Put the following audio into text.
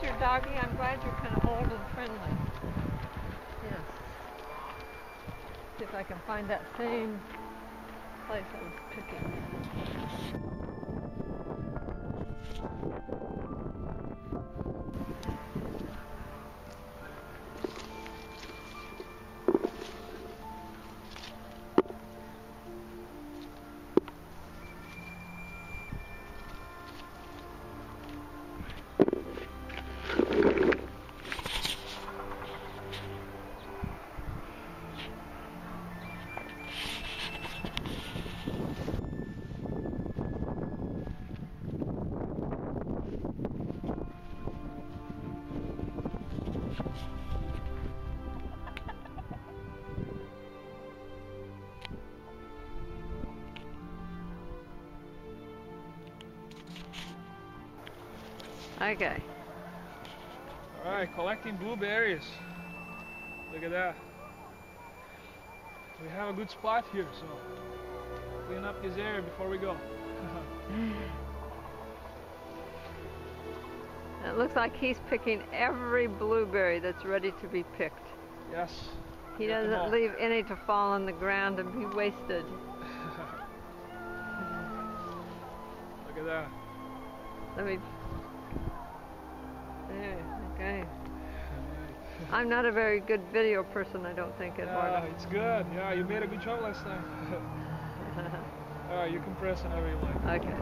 I'm glad you're doggy. I'm glad you're kind of old and friendly. Yes. See if I can find that same place I was picking. Okay. All right, collecting blueberries. Look at that. We have a good spot here, so clean up this area before we go. It looks like he's picking every blueberry that's ready to be picked. yes. He doesn't leave any to fall on the ground and be wasted. Look at that. Let me. Okay. I'm not a very good video person, I don't think, Eduardo. Yeah, it's good. Yeah, you made a good job last time. All right, you can press whenever you like. Okay.